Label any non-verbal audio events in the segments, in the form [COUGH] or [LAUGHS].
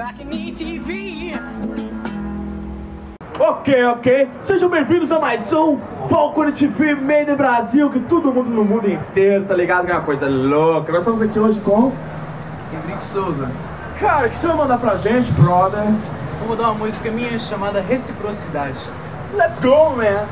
back in ETV. Ok, ok. Sejam bem-vindos a mais um Palco TV Made in Brasil, que todo mundo no mundo inteiro tá ligado que é uma coisa louca. Nós estamos aqui hoje com Henrique Souza. Cara, o que você vai mandar pra gente, brother? Vou dar uma música minha chamada Reciprocidade. Let's go, man!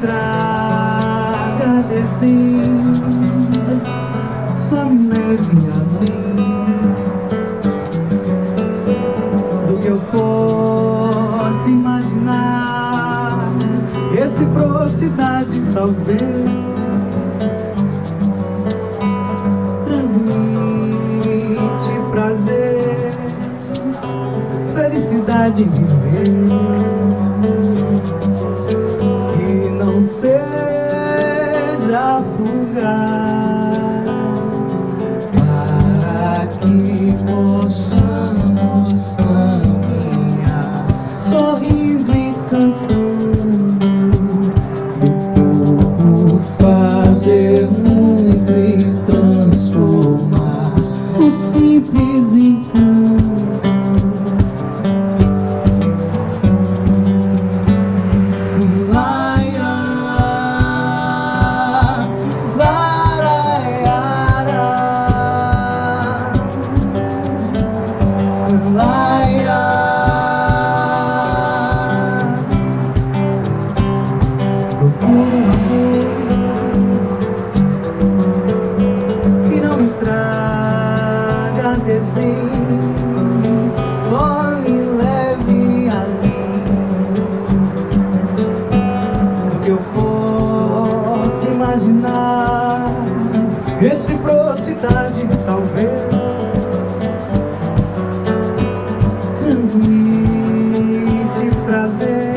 Traga desdém, só me leve além do que eu posso imaginar. Reciprocidade, talvez transmite prazer, felicidade em viver Reciprocidade, talvez transmite prazer,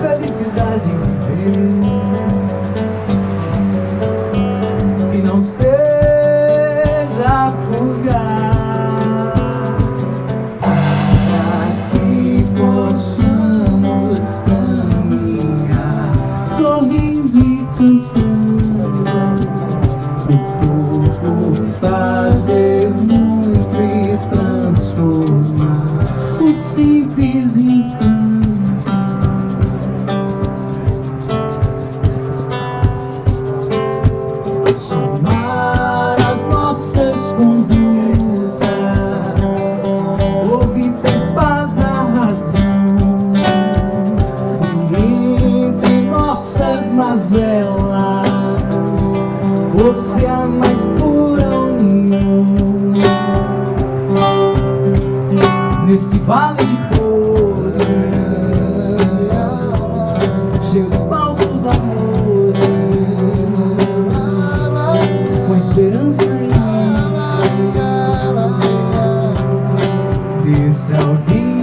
felicidade viver. Você é a mais pura união nesse vale de cores cheio de falsos amores com esperança em desse alguém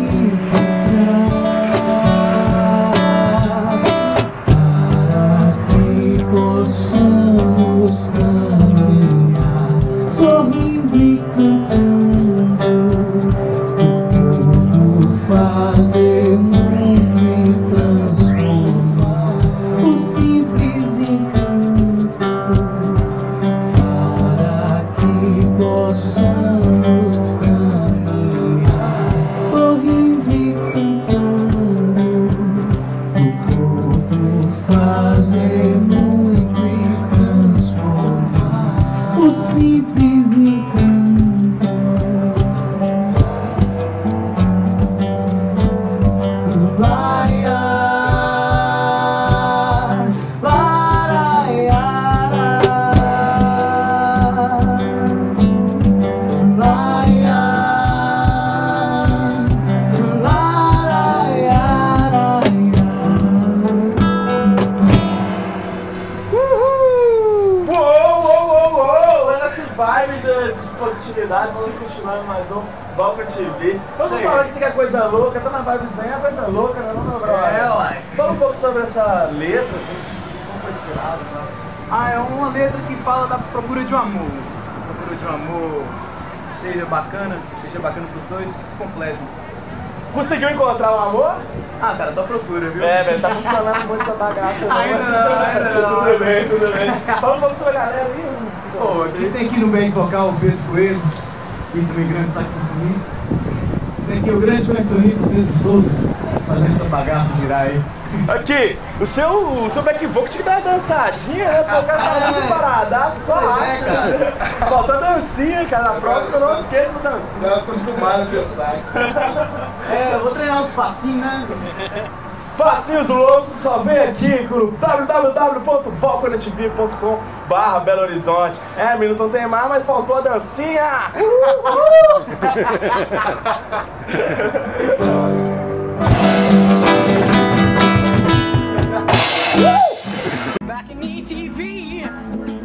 fly tranquilidade, vamos continuando mais um Balca TV. Vamos falar que você quer coisa louca, tá na vibezinha, é coisa louca, né, não, meu brother? É, uai. Fala um pouco sobre essa letra, como foi inspirado, tá? Ah, é uma letra que fala da procura de um amor. Procura de um amor que seja bacana, que seja bacana pros dois, que se completem. Conseguiu encontrar o amor? Ah, cara, tô à procura, viu? É, velho, tá funcionando muito essa bagaça. não. Ainda não, ainda não. Tudo bem, tudo bem. Fala um pouco sobre a galera aí. Pô, aqui tem aqui no bem vocal o Pedro Coelho, e também grande saxofonista. Tem aqui o grande percussionista Pedro Souza, fazendo essa bagaça girar aí. Aqui, o seu, o seu back vocal tinha que dar uma dançadinha, né? Cara tá muito paradaço, só é, acha. cara. Falta dancinha, cara. Na próxima não esqueça a dancinha. Não acostumado a pensar. É, eu vou treinar os passinhos, né? [LAUGHS] Passinhos Loucos, só vem aqui no www.balconetv.com barra Belo Horizonte. É, meninos, não tem mais, mas faltou a dancinha! Back in ETV!